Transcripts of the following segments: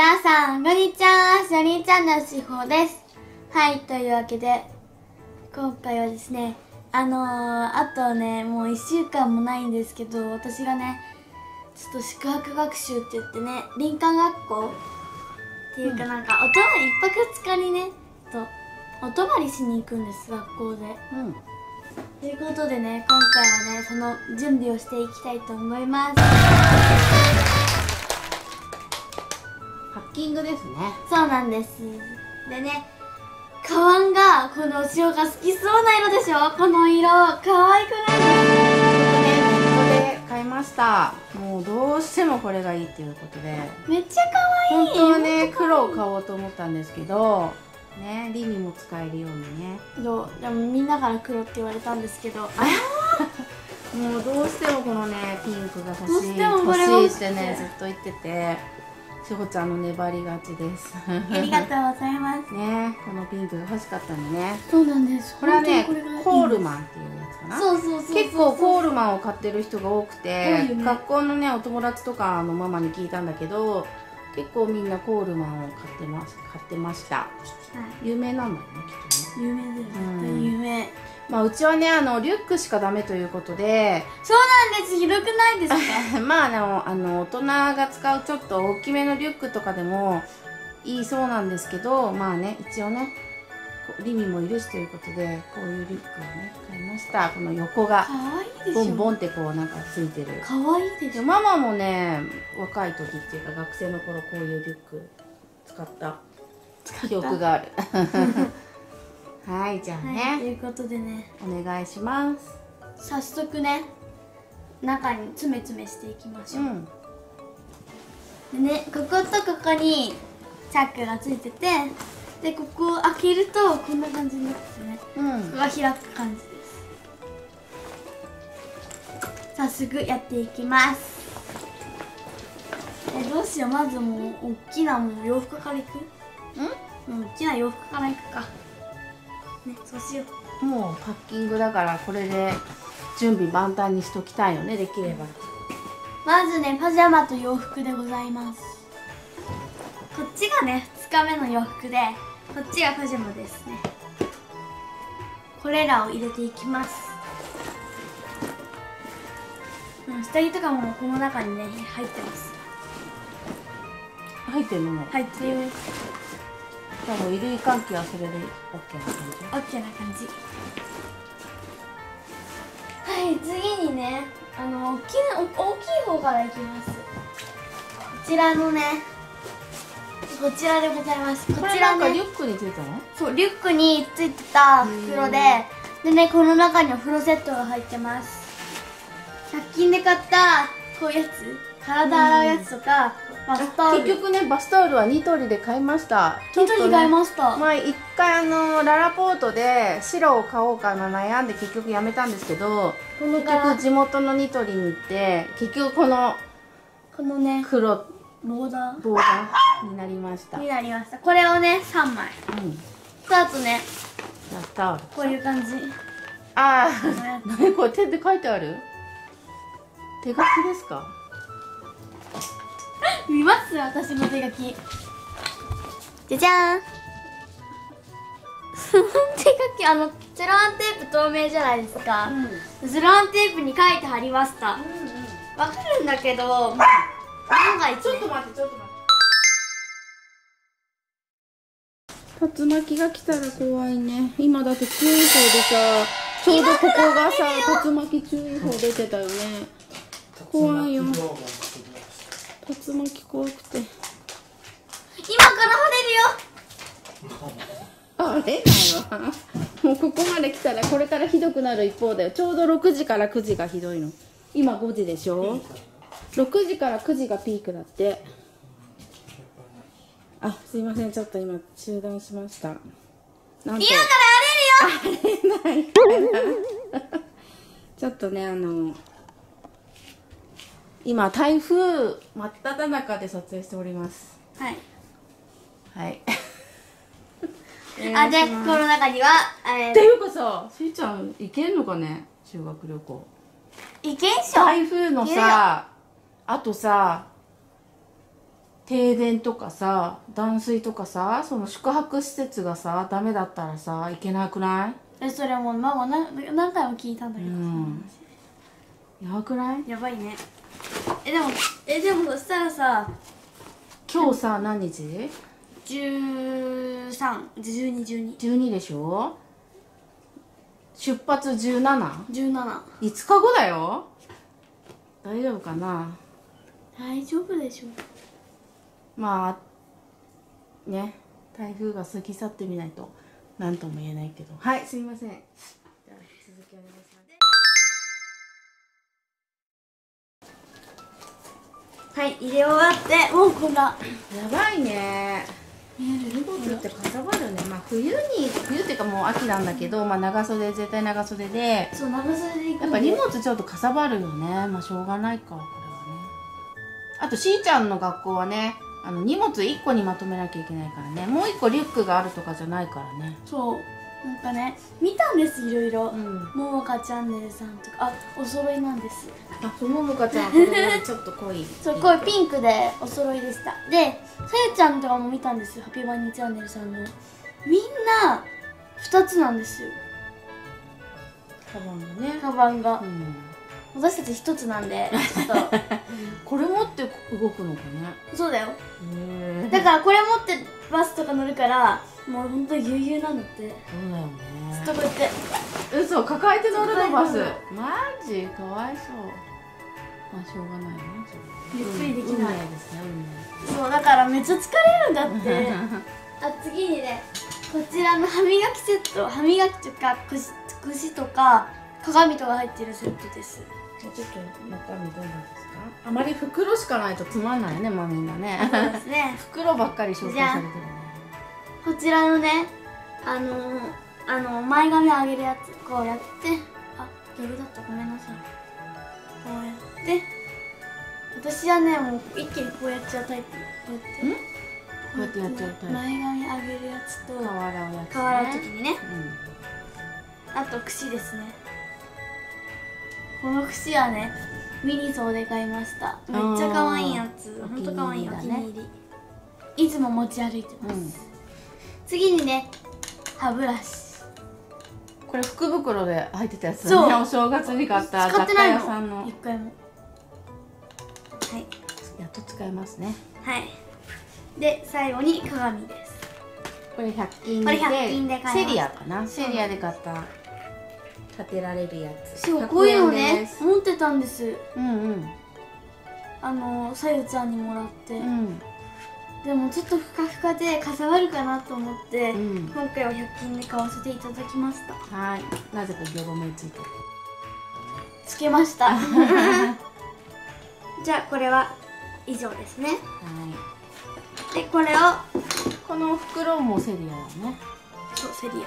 皆さん、こんにちは。しおりんちゃんのしほです。はい、というわけで、今回はですね、あのー、あとね、もう1週間もないんですけど、私がね、ちょっと宿泊学習って言ってね、林間学校っていうかなんか、お泊まり、一泊二日にね、と、お泊まりしに行くんです、学校で。うんということでね、今回はね、その準備をしていきたいと思います。キングですね。そうなんです。でね、カワンがこの後ろが好きそうな色でしょ？この色、可愛くない？ここねネットで買いました。もうどうしてもこれがいいっていうことで。めっちゃ可愛い。本当はね黒を買おうと思ったんですけどねリにも使えるようにね。どうでもみんなから黒って言われたんですけど、もうどうしてもこのねピンクが欲しい。欲しいっててねずっと言っててしほちゃんの粘りがちです ありがとうございます。ねこのピンクが欲しかったんでねそうなんです。これはねコールマンっていうやつかなそうそうそうそう。結構コールマンを買ってる人が多くて、ね学校のねお友達とかのママに聞いたんだけど結構みんなコールマンを買ってます買ってましたはい有名なんだよねきっとね有名です。うん。まあうちはねあのリュックしかダメということで。そうなんです。ひどくないですか？まああのあの大人が使うちょっと大きめのリュックとかでもいいそうなんですけど。まあね一応ねリミもいるしということでこういうリュックをね買いました。この横がボンボンってこうなんかついてる。可愛いでしょ。でママもね若い時っていうか学生の頃こういうリュック使った。記憶がある はいじゃあはい、とね、いうことでね。お願いします。早速ね中に詰め詰めしていきましょう、うん。でねこことここにチャックがついててでここを開けるとこんな感じになってね。うん。ここが開く感じです。早速やっていきます。えどうしよう。まずもう大きなもう洋服からいく？もう大きな洋服からいくかねそうしよう。もうパッキングだからこれで準備万端にしときたいよねできれば。まずねパジャマと洋服でございます。こっちがね2日目の洋服でこっちがパジャマですね。これらを入れていきます。うん下着とかもこの中にね入ってます。入ってるの？も入ってる多分衣類関係はそれで OK な感 OK な感じ。はい次にねあの大き大きい方からいきます。こちらのねこちらでございます。じこちらね。リュックについたの？そうリュックについてた袋ででねこの中にお風呂セットが入ってます。100均で買ったこういうやつ。体洗うやつとかバスタオル。結局ねバスタオルはニトリで買いました。ちょっと買いました、前一回あのララポートで白を買おうかな悩んで結局やめたんですけど結この柄局地元のニトリに行って結局このこのね黒ボーダ棒がになりました。うんーになりました。これをね3枚。とあとねやったこういう感じ。ああ これ手で書いてある？手書きですか？見ます私の手書き。じゃじゃーん。手書きあのセロハンテープ透明じゃないですか、セロハンテープに書いて貼りました。わかるんだけど万が一ねちょっと待ってちょっと待って竜巻が来たら怖いね。今だって注意報でさちょうどここがさ竜巻注意報出てたよね。怖いよ竜巻怖くて。今から晴あれないわ。もうここまで来たらこれからひどくなる一方だよ。ちょうど6時から9時がひどいの。今5時でしょ？6時から9時がピークだって。あすいません。ちょっと今中断しました。なんと。れるよ今から晴れるよ。ちょっとねあの今台風真っ只中で撮影しております。はい。はい。あでこの中にはえっていうかさしーちゃん行けんのかね？修学旅行。ー、いけんしょ。台風のさあとさ停電とかさ断水とかさその宿泊施設がさダメだったらさ行けなくない？えそれもうママ何何回も聞いたんだけど、うんやばくない？やばいね。えでもえでもそしたらさ今日さ何日？131212 ?12 でしょ？出発 17?5 17日後だよ。大丈夫かな？大丈夫でしょ。まあね。台風が過ぎ去ってみないと何とも言えないけど。はいすいません。じゃあ続きお願いしますはい入れ終わってもうこんな。やばいね。見える荷物ってかさばるね。まあ冬に冬っていうかもう秋なんだけど、まあ、長袖絶対長袖で。そう長袖で行くやっぱ荷物ちょっとかさばるよね。まあしょうがないかこれはね。あとしーちゃんの学校はねあの荷物1個にまとめなきゃいけないからね。もう1個リュックがあるとかじゃないからね。そうなんかね見たんですいろいろ。うん。ももかチャンネルさんとか。あお揃いなんです。あそうももかちゃんちょっと濃い。そうこうピンクでお揃いでした。でさゆちゃんとかも見たんですよ。ハピバニーチャンネルさんの。みんな2つなんですよ。カバンがね。カバンが。うん。私たち1つなんで ちょっこれ持って動くのかね。とそうだよ。だからこれ持ってバスとか乗るからもうほんと悠々なんだって。そうだよずっとねこうやって。嘘抱えて乗るのバス。マジかわいそう。まあしょうがないねゆっくりできない。運命ですね運命。そうだからめっちゃ疲れるんだって。あ次にねこちらの歯磨きセット歯磨きとかくし串とか鏡とか入ってるセットです。ちょっと中身どうなんですか？あまり袋しかないとつまんないねまあみんなそうねですね。袋ばっかり紹介されてるねこちらのねあのー、あの前髪上げるやつこうやってあ逆だったごめんなさい。こうやって私はねもう一気にこうやっちゃうタイプこうやってこうやってやっちゃうタイプ。前髪上げるやつと顔洗うやつ、ね、顔洗う時にね。うあと櫛ですね。この櫛はねミニソーで買いました。めっちゃ可愛いやつ。あーほんと可愛いおお気に入りだね気に入り。いつも持ち歩いてます、ん、うん、次にね歯ブラシ。これ福袋で入ってたやつそう。だねお正月に買った使ってないの。雑貨屋さんの。一回も。はい。やっと使えますね。はい。で最後に鏡です。これ100均で。これ100均で買いました。セリアかな。セリアで買った。立てられるやつ。そう100こういうの円ね持ってたんです。うんうん。あのさゆちゃんにもらって、うんでもちょっとふかふかでかさばるかなと思って、うん。今回は100均で買わせていただきました。はい。なぜかギョロメついてる。つけました。じゃあこれは以上ですね。はい。でこれをこの袋もセリアだね。そうセリア。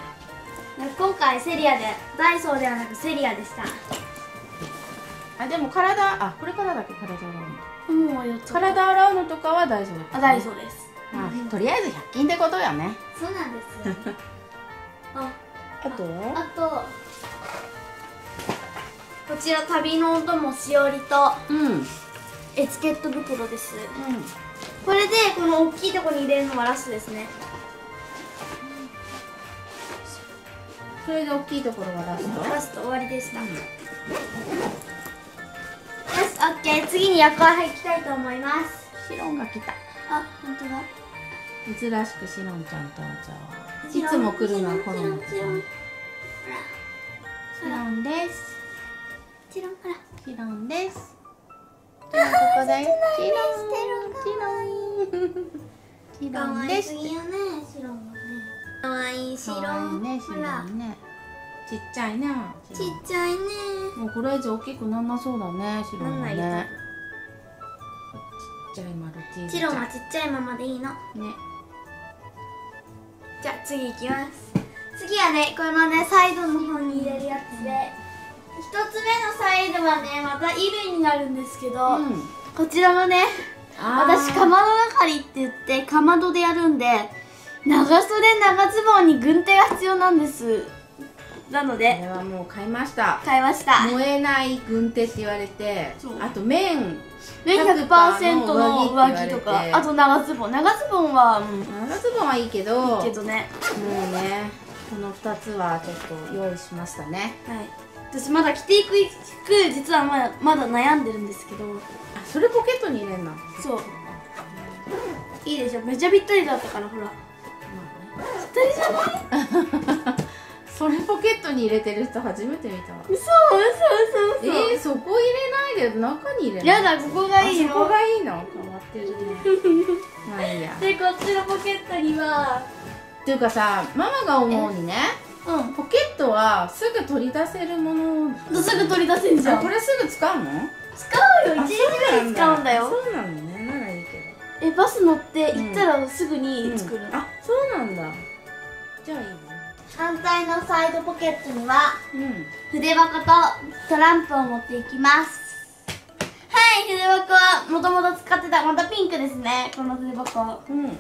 今回セリアでダイソーではなくセリアでした。あでも体あこれからだっけ？体洗うのもう4つ体洗うのとかは大丈夫だったあダイソーです。まあとりあえず100均ってことよね。そうなんですよ。ああとあとこちら旅のお供しおりとうん。うんエチケット袋です。これでこの大きいところに入れるのはラストですね。それで大きいところはラスト？ラスト終わりでした、よしオッケー次に役割行きたいと思います。シロンが来た。あ本当だ。珍しくシロンちゃん登場いつも来るのはコロナちゃんシロンです。チロンほら。シロンです。シロンここだよシロンシロンシかわい。ロンですすぎよねシロンはね。かわいいシロン。ねシロンねちっちゃいね。ちっちゃいね。もうこれ以上大きくなんなそうだねシロンはなんない。ねちっちゃいマルチーズチロンはちっちゃいままでいいの。ね。じゃあ次いきます。次はねこのねサイドの方に入れるやつで。一つ目のサイドはねまた衣類になるんですけど、うん。こちらのね私かまど係って言ってかまどでやるんで長袖長ズボンに軍手が必要なんですなのこれではもう買いました。買いました。燃えない軍手って言われてあと綿綿100%の上着とかあとと長ズボン。長ズボンは、うん、い長ズボンはいいけどいけどね。もうねこの2つはちょっと用意しましたね。はい。私まだ着ていく服実はまだまだ悩んでるんですけど。あそれポケットに入れんなそう。いいでしょ。めちゃぴったりだったからほら。まぴったりじゃない？あねそれポケットに入れてる人初めて見たわ。嘘嘘嘘嘘。えー、そこ入れないで中に入れるやだここがいいあそこのがいいの？変わってるね。まあいいや。でこっちのポケットには。っていうかさママが思うにねうん。ポケットはすぐ取り出せるもの。すぐ取り出せんじゃん。あこれすぐ使うの？使うよ。1日目に使うんだよ。そうなのねならいいけえバス乗って行ったらすぐにど作る、うん。あそうなんだ。じゃあいい。ね反対のサイドポケットにはうん。筆箱とトランプを持っていきます。はい筆箱はもともと使ってたまたピンクですね。この筆箱。うん。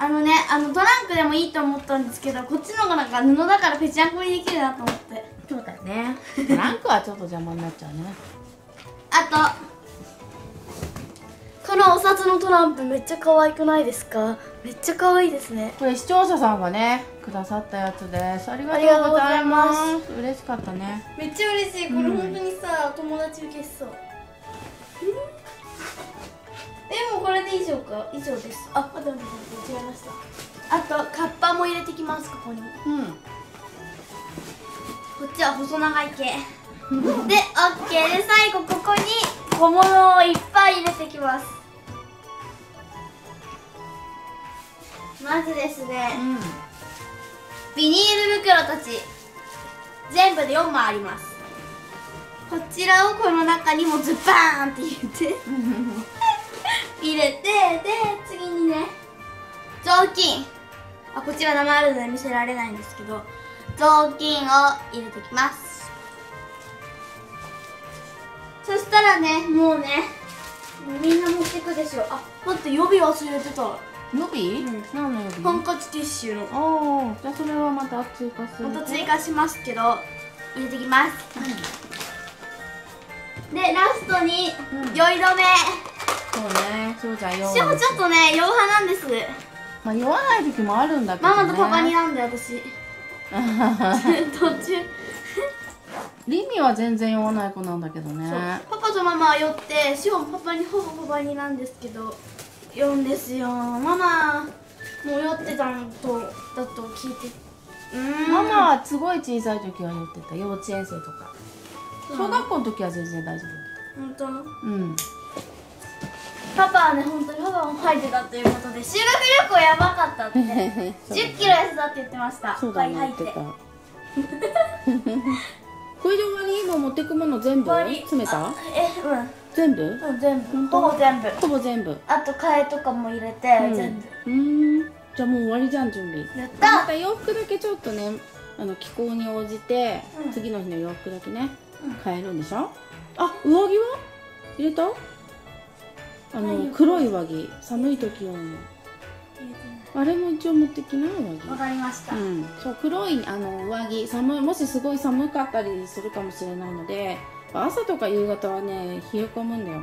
あのねあのトランクでもいいと思ったんですけどこっちの方がなんか布だからぺちゃんこにできるなと思って。そうだね。トランクはちょっと邪魔になっちゃうね。あとこのお札のトランプめっちゃ可愛くないですか？めっちゃ可愛いですね。これ視聴者さんがねくださったやつです。ありがとうございまます。す嬉しかったね。めっちゃ嬉しい。これうん。本当にさ、友達受けしそう。え？もうこれで以上か？以上です。あ待って待って違いました。あとカッパも入れてきますここに。こうん。っちは細長い系。でオッケー。で最後ここに小物をいっぱい入れてきますまずですね。うん。ビニール袋たち。全部で4枚あります。こちらをこの中にもズバーンって入れて。入れてで次にね雑巾。あこちら生あるので見せられないんですけど雑巾を入れてきます。そしたらねもうねみんな持ってくでしょ。あ待って予備忘れてた予備、うん何の予備ハンカチティッシュの。おおじゃあそれはまた追加する。また追加しますけど入れてきます、でラストにうん。酔い止め、そうねそうじゃんよしもちょっとね酔う派なんです。まあ酔わない時もあるんだけど、ね、ママとパパになんで私。途中。リミは全然酔わない子なんだけどね。パパとママは酔ってしもパパにほぼパパになんですけど酔うんですよ。ママもう酔ってたのとだと聞いて。うーん。ママはすごい小さい時は酔ってた。幼稚園生とか。小学校の時は全然大丈本当？夫うん。パパはね本当にパパも吐いてたということで修学旅行やばかったって。10キロ痩せたって言ってました。そうだねいって。これで終わり？もう持ってくもの全部詰めた？あえ全部？う全部。ほぼ全部。ほぼ全部。あと替えとかも入れて、うん。全部。うーん。じゃあもう終わりじゃん準備。やっまたた洋服だけちょっとねあの気候に応じて、うん。次の日の洋服だけね、うん。変えるんでしょ？あ上着は？入れた？あの黒い上着。寒い時用の。あれも一応持ってきな上着。わかりました、うん、そう黒いあの上着。寒いもしすごい寒かったりするかもしれないので朝とか夕方はね冷え込むんだよ。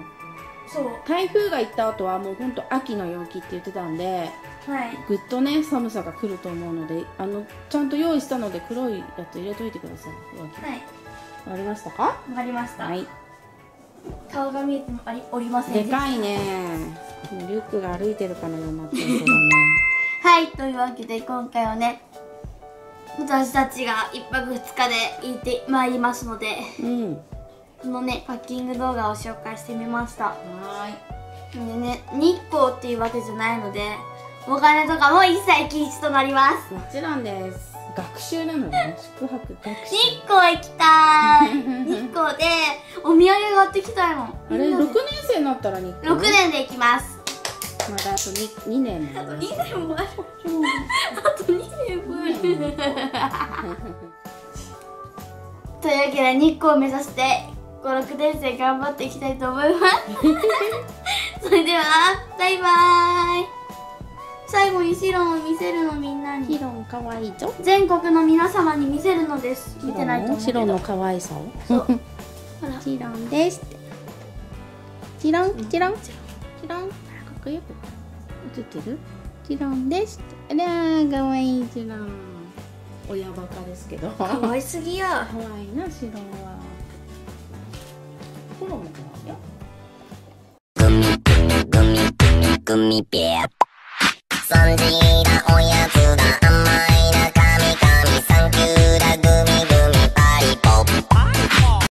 そう。台風が行った後はもうほんと秋の陽気って言ってたんではい。ぐっとね寒さが来ると思うのであのちゃんと用意したので黒いやつ入れといてください。はい。わかりましたか？わかりました、はい。顔が見えてもありおりませんでかいね。リュックが歩いてるかのようになってるけどね。はいというわけで今回はね私たちが1泊2日で行ってまいりますので。うん。このねパッキング動画を紹介してみました。はでね日光っていうわけじゃないのでお金とかも一切禁止となります。もちろんです。学習なのね宿泊学習。日光行きたい。日光でお土産買ってきたいのあれ6みんなで。年生になったら日光6年で行きます。まだあと 2, 2年あとだね2年もある。あと2年もある。というわけで日光を目指して56年生頑張っていきたいと思います。それではバイバーイ。最後にシロンを見せるのみんなに。シロンかわいいぞ。全国の皆様に見せるのです。見てないと思うけど。シロンの可愛さを。そう。ほらチロンですって。チロン？チロン？チロン？かっこよく映ってる？チロンですって。あらーかわいいチロン。親バカですけど。か可愛すぎや。わいいなシロン。はコロンかよ。グミグミグミグミペア3時おやつ